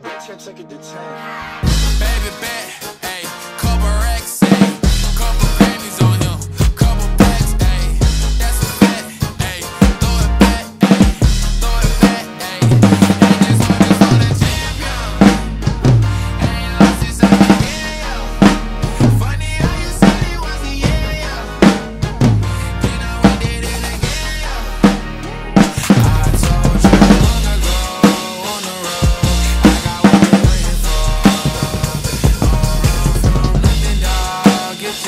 Take it to 10. Baby, bet.